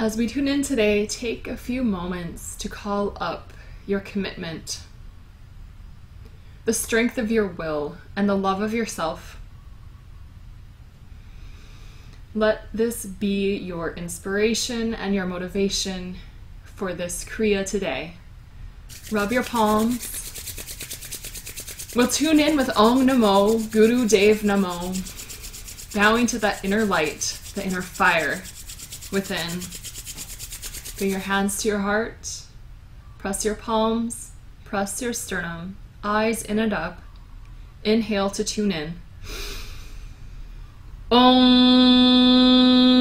As we tune in today, take a few moments to call up your commitment, the strength of your will, and the love of yourself. Let this be your inspiration and your motivation for this Kriya today. Rub your palms. We'll tune in with Om Namo, Guru Dev Namo, bowing to that inner light, the inner fire within. Bring your hands to your heart. Press your palms. Press your sternum. Eyes in and up. Inhale to tune in. Om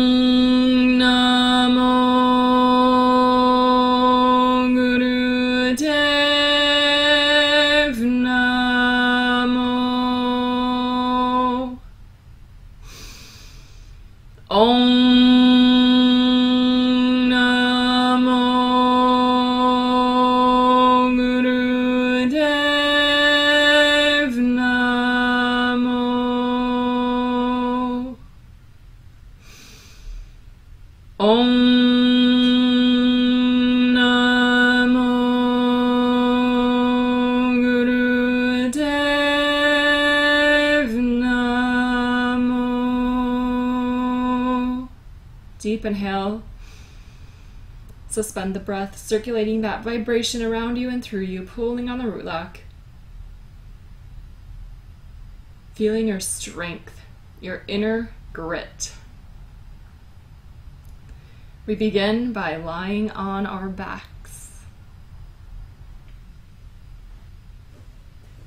Om Namo Guru Dev Namo Deep inhale. Suspend the breath, circulating that vibration around you and through you, pulling on the root lock. Feeling your strength, your inner grit. We begin by lying on our backs.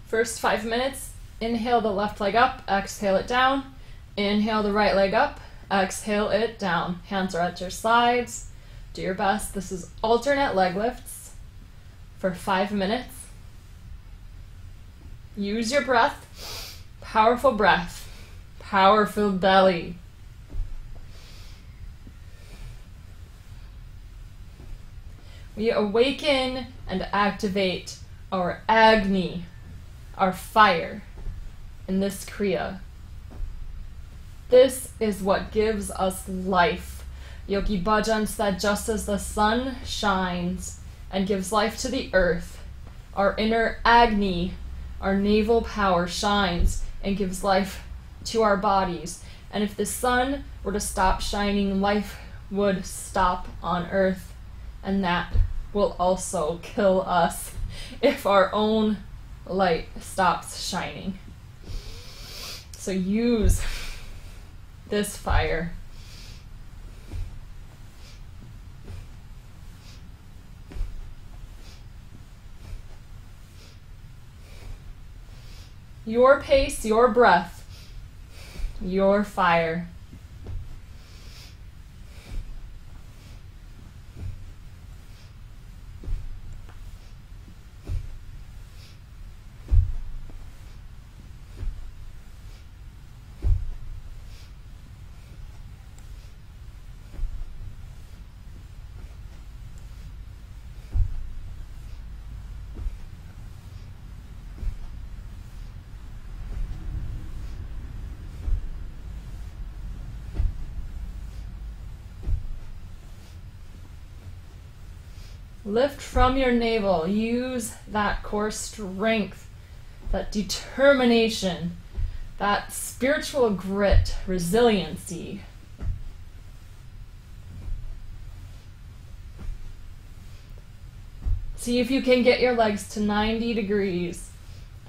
First five minutes, inhale the left leg up, exhale it down. Inhale the right leg up, exhale it down. Hands are at your sides. Do your best. This is alternate leg lifts for five minutes. Use your breath. Powerful breath. Powerful belly. We awaken and activate our Agni, our fire, in this Kriya. This is what gives us life. Yogi Bhajan said, just as the sun shines and gives life to the earth, our inner Agni, our navel power, shines and gives life to our bodies. And if the sun were to stop shining, life would stop on earth. And that will also kill us if our own light stops shining. So use this fire. Your pace, your breath, your fire. Lift from your navel. Use that core strength, that determination, that spiritual grit, resiliency. See if you can get your legs to 90 degrees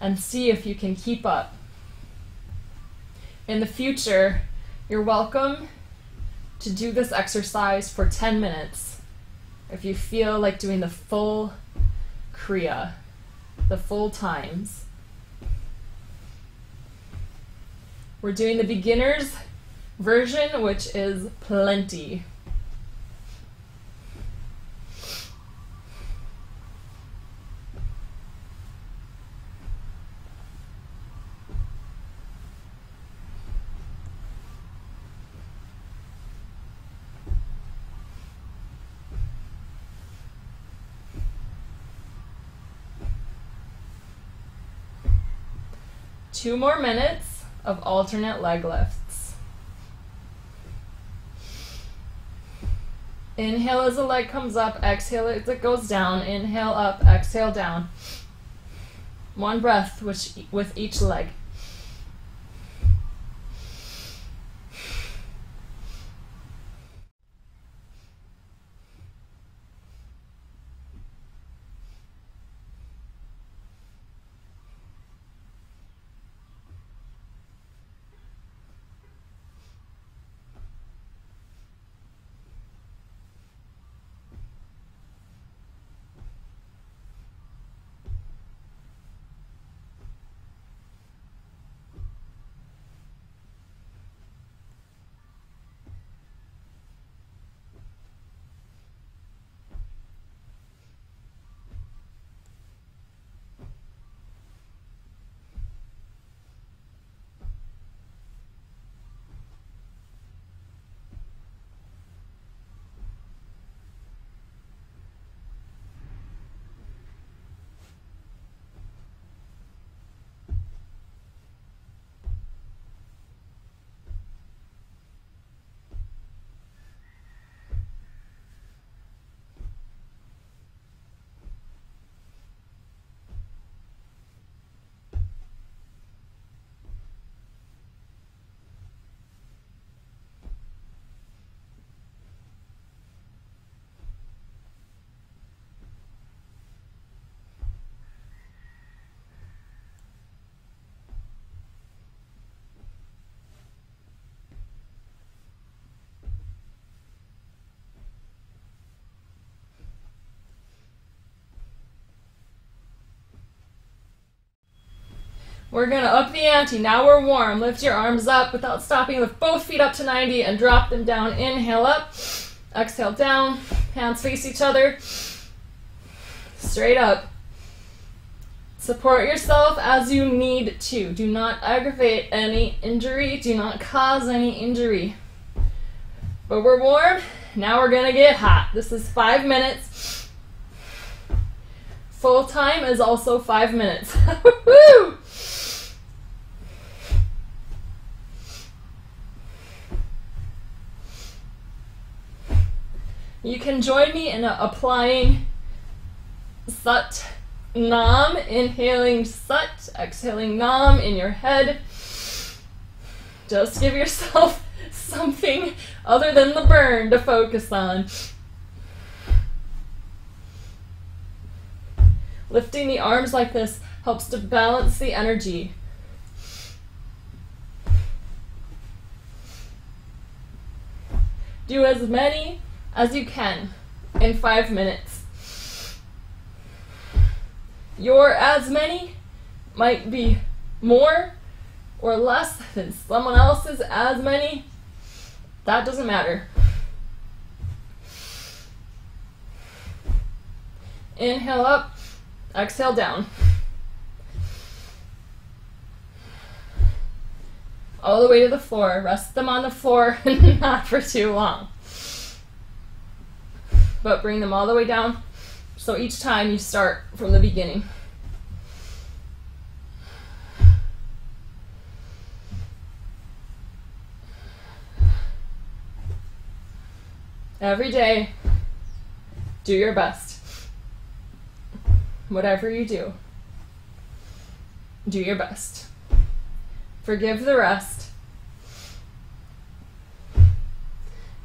and see if you can keep up. In the future, you're welcome to do this exercise for 10 minutes if you feel like doing the full Kriya, the full times. We're doing the beginner's version, which is plenty. Two more minutes of alternate leg lifts. Inhale as the leg comes up, exhale as it goes down. Inhale up, exhale down. One breath with each leg. We're gonna up the ante. Now we're warm. Lift your arms up without stopping. Lift both feet up to 90 and drop them down. Inhale up. Exhale down. Hands face each other. Straight up. Support yourself as you need to. Do not aggravate any injury. Do not cause any injury. But we're warm. Now we're gonna get hot. This is five minutes. Full time is also five minutes. Woo! You can join me in applying Sat Nam, inhaling Sat, exhaling Nam in your head. Just give yourself something other than the burn to focus on. Lifting the arms like this helps to balance the energy. Do as many as you can in five minutes. Your as many might be more or less than someone else's as many. That doesn't matter. Inhale up, exhale down. All the way to the floor. Rest them on the floor, not for too long but bring them all the way down. So each time you start from the beginning. Every day, do your best. Whatever you do, do your best. Forgive the rest.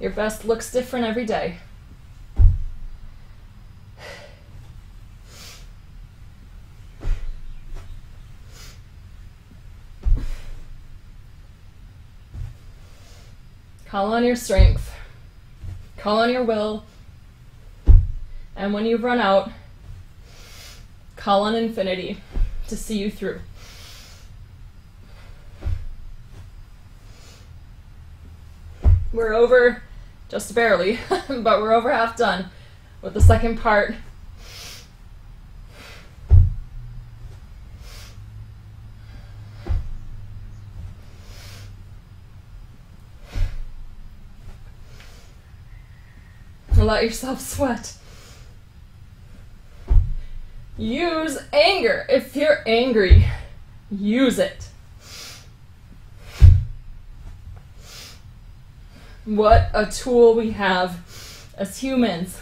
Your best looks different every day. Call on your strength. Call on your will. And when you've run out, call on infinity to see you through. We're over just barely, but we're over half done with the second part let yourself sweat. Use anger. If you're angry, use it. What a tool we have as humans,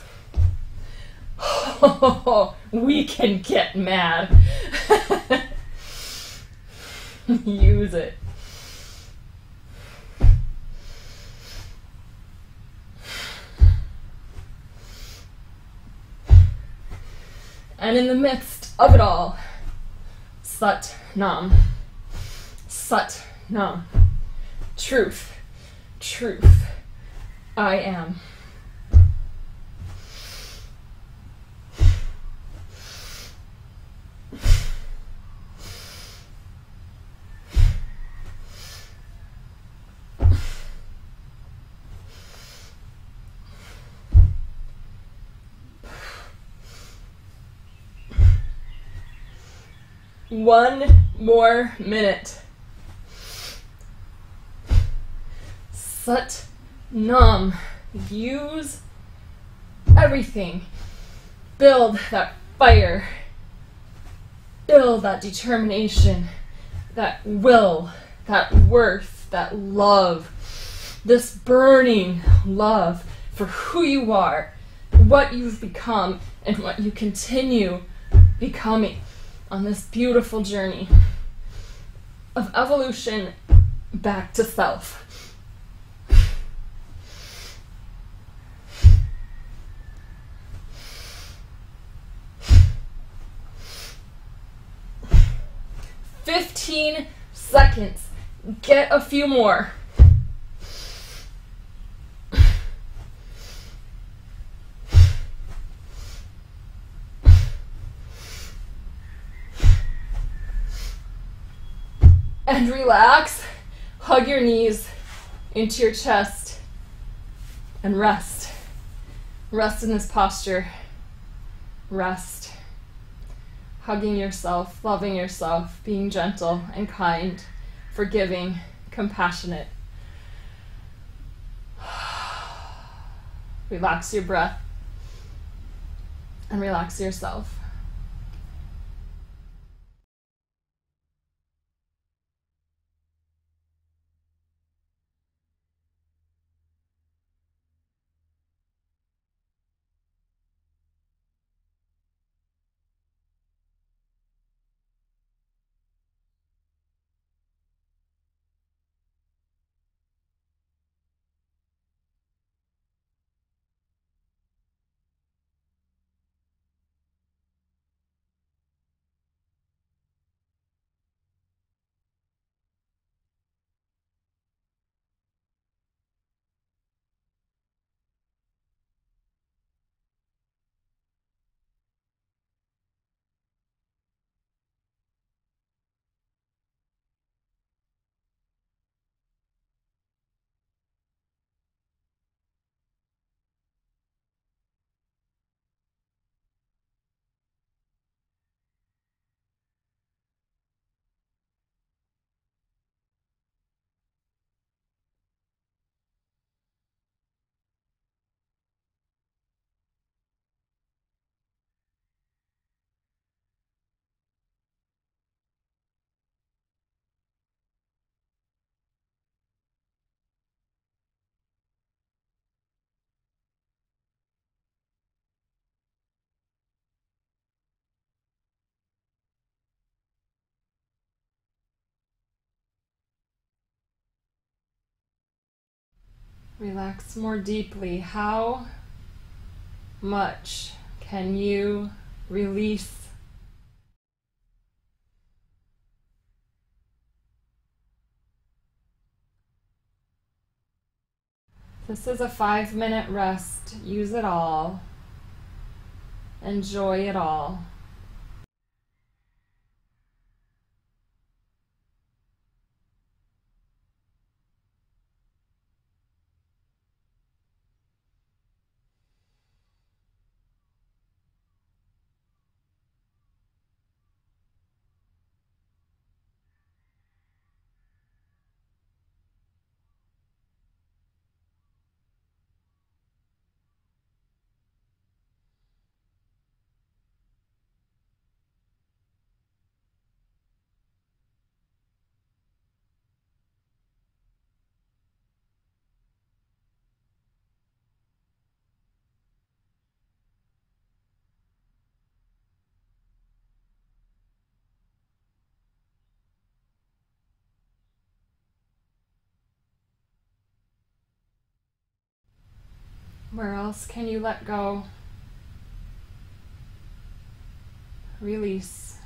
we can get mad. Use it. And in the midst of it all, Sat Nam. Sat Nam. Truth. Truth. I am. One more minute. Sat Nam. Use everything. Build that fire. Build that determination, that will, that worth, that love. This burning love for who you are, what you've become, and what you continue becoming on this beautiful journey of evolution back to self. Fifteen seconds. Get a few more. And relax. Hug your knees into your chest and rest. Rest in this posture. Rest. Hugging yourself, loving yourself, being gentle and kind, forgiving, compassionate. Relax your breath and relax yourself. Relax more deeply. How much can you release? This is a five minute rest. Use it all. Enjoy it all. Where else can you let go? Release.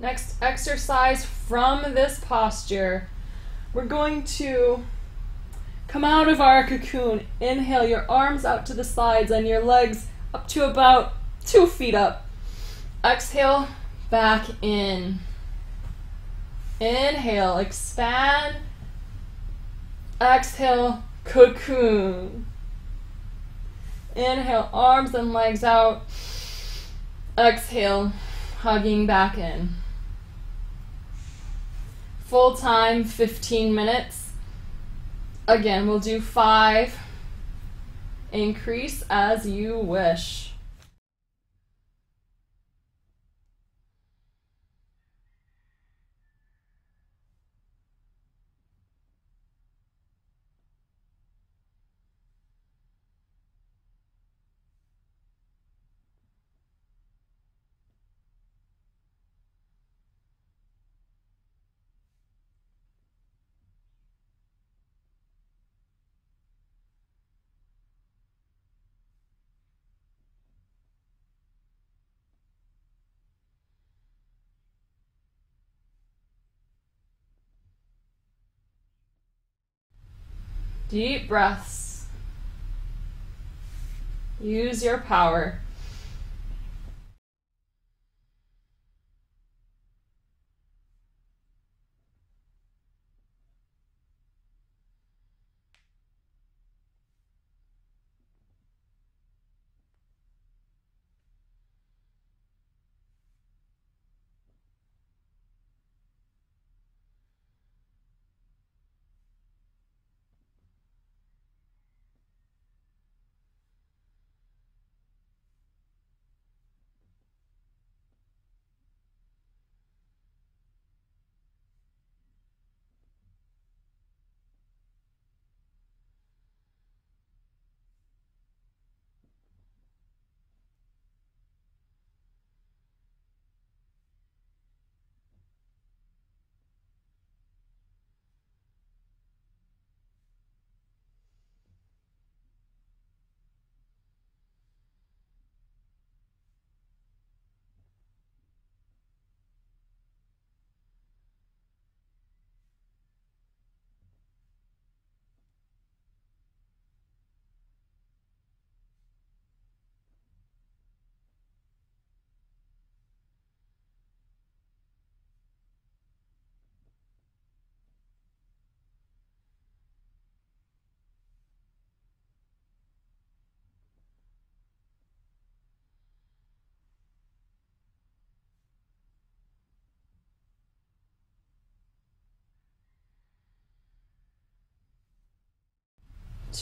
Next exercise from this posture, we're going to come out of our cocoon. Inhale your arms out to the sides and your legs up to about two feet up. Exhale, back in. Inhale, expand. Exhale, cocoon. Inhale, arms and legs out. Exhale, hugging back in full time 15 minutes. Again, we'll do five. Increase as you wish. Deep breaths. Use your power.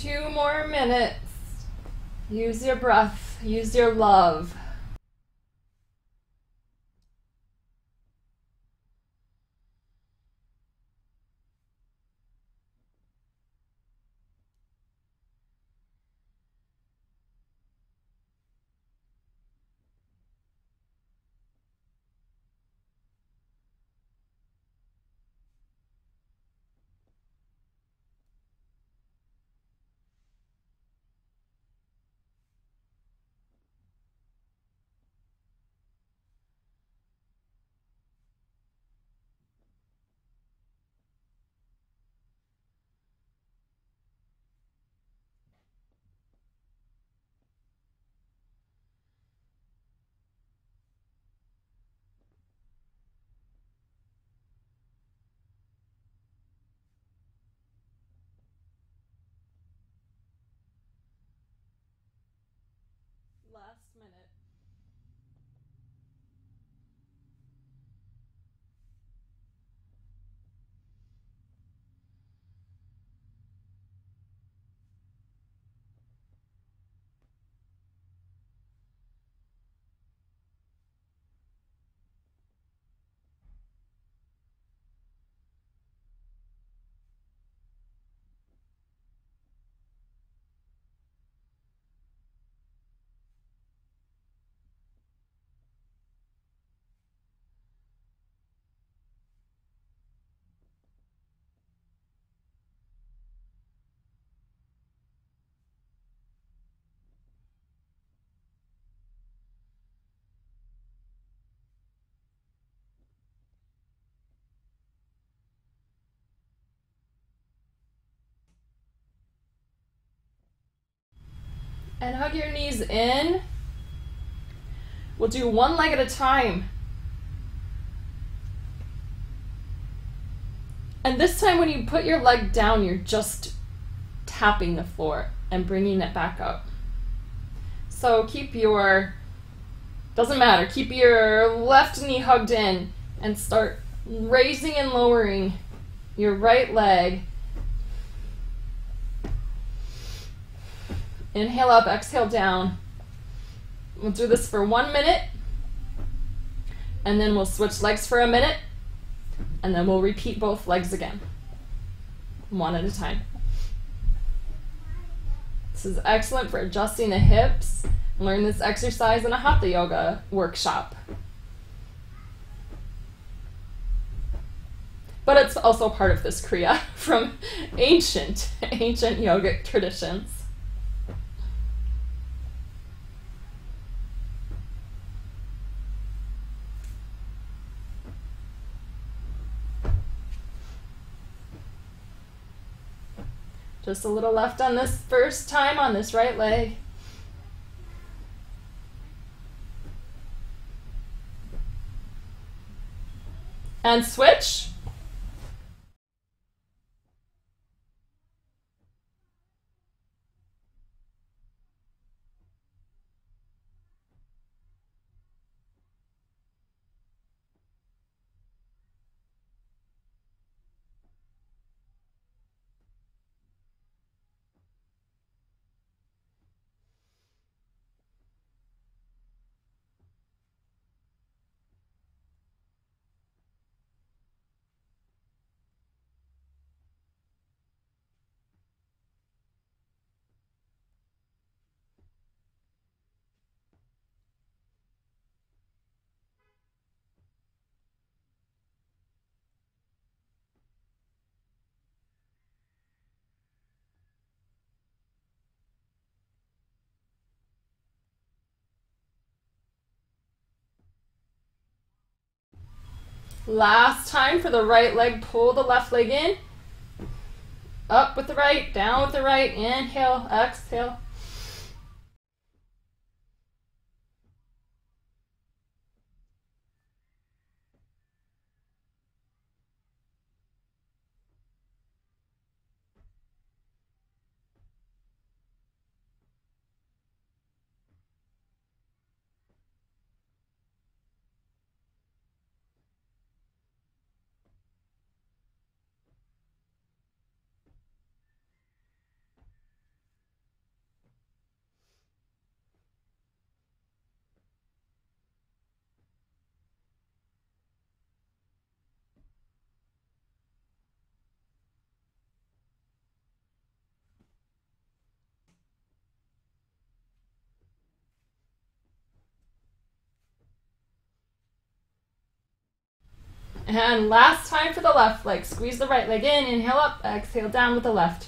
Two more minutes. Use your breath, use your love. And hug your knees in. We'll do one leg at a time. And this time, when you put your leg down, you're just tapping the floor and bringing it back up. So keep your, doesn't matter, keep your left knee hugged in and start raising and lowering your right leg. Inhale up, exhale down. We'll do this for one minute, and then we'll switch legs for a minute, and then we'll repeat both legs again, one at a time. This is excellent for adjusting the hips. Learn this exercise in a Hatha Yoga workshop. But it's also part of this Kriya from ancient, ancient yogic traditions. Just a little left on this first time on this right leg. And switch. Last time for the right leg, pull the left leg in. Up with the right, down with the right, inhale, exhale. And last time for the left leg. Squeeze the right leg in, inhale up, exhale down with the left.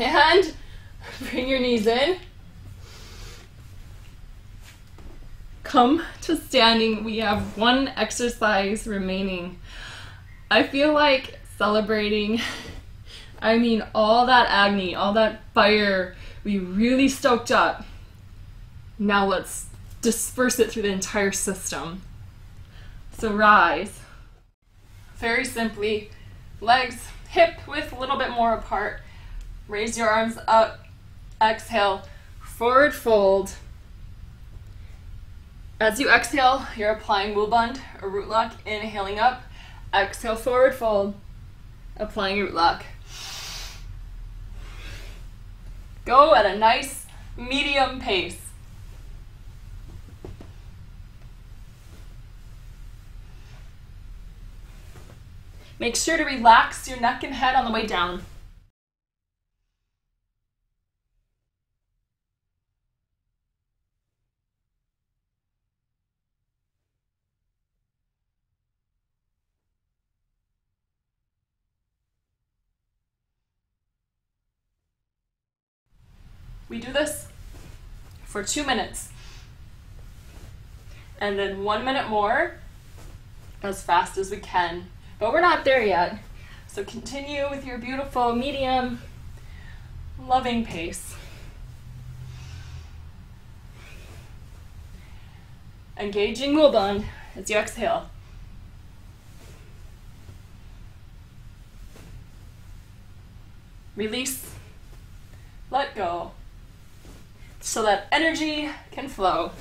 And bring your knees in. Come to standing. We have one exercise remaining. I feel like celebrating. I mean, all that agony, all that fire, we really stoked up. Now let's disperse it through the entire system. So rise. Very simply, legs hip width a little bit more apart. Raise your arms up. Exhale, forward fold. As you exhale, you're applying Mulbandh or root lock, inhaling up. Exhale, forward fold, applying root lock. Go at a nice medium pace. Make sure to relax your neck and head on the way down. We do this for two minutes. And then one minute more as fast as we can. But we're not there yet. So continue with your beautiful medium, loving pace. Engaging Mulbandh as you exhale. Release. Let go so that energy can flow.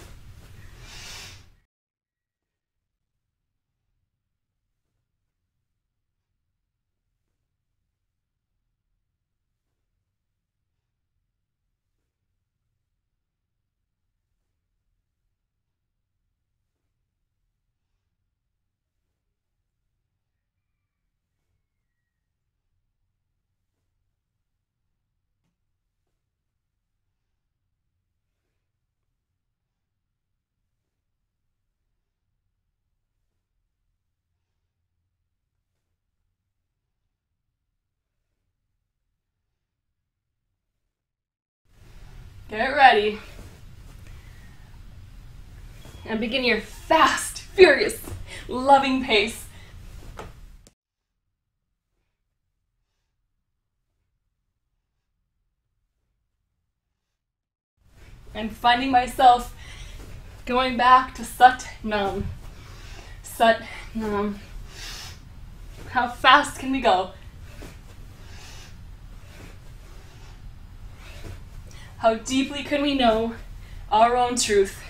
Get ready. And begin your fast, furious, loving pace. I'm finding myself going back to Sat Nam. Sat Nam. How fast can we go? How deeply can we know our own truth?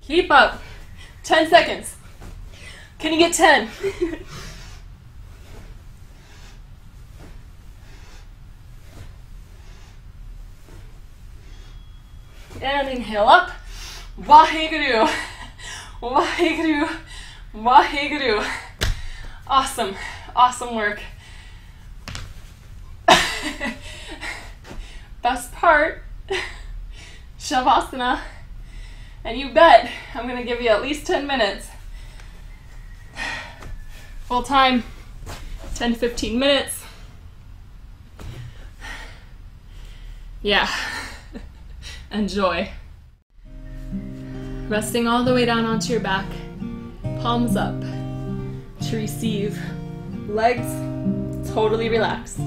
Keep up. 10 seconds. Can you get 10? And inhale up. Waheguru. Waheguru. Waheguru. Awesome. Awesome work. Best part, Shavasana. And you bet I'm going to give you at least 10 minutes. Full time, 10 to 15 minutes. Yeah. Enjoy. Resting all the way down onto your back, palms up to receive. Legs totally relaxed.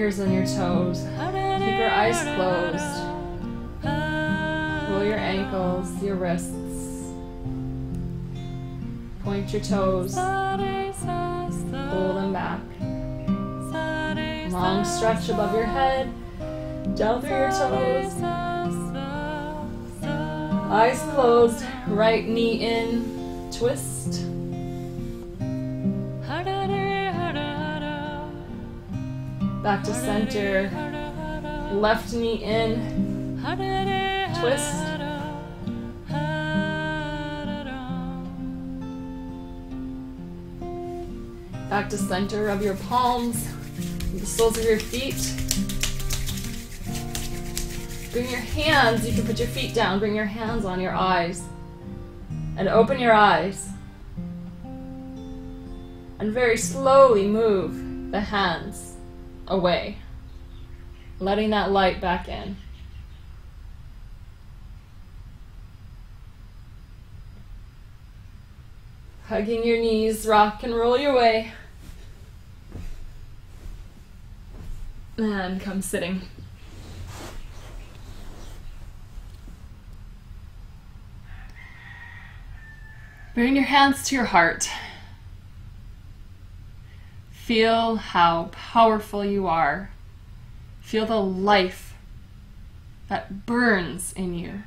Fingers and your toes. Keep your eyes closed. Roll your ankles, your wrists. Point your toes. Pull them back. Long stretch above your head. Down through your toes. Eyes closed. Right knee in. Twist. Back to center. Left knee in. Twist. Back to center of your palms, the soles of your feet. Bring your hands, you can put your feet down, bring your hands on your eyes. And open your eyes. And very slowly move the hands away, letting that light back in. Hugging your knees, rock and roll your way. And come sitting. Bring your hands to your heart. Feel how powerful you are. Feel the life that burns in you.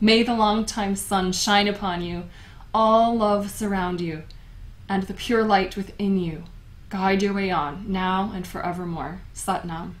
May the long-time sun shine upon you, all love surround you, and the pure light within you guide your way on, now and forevermore. Satnam.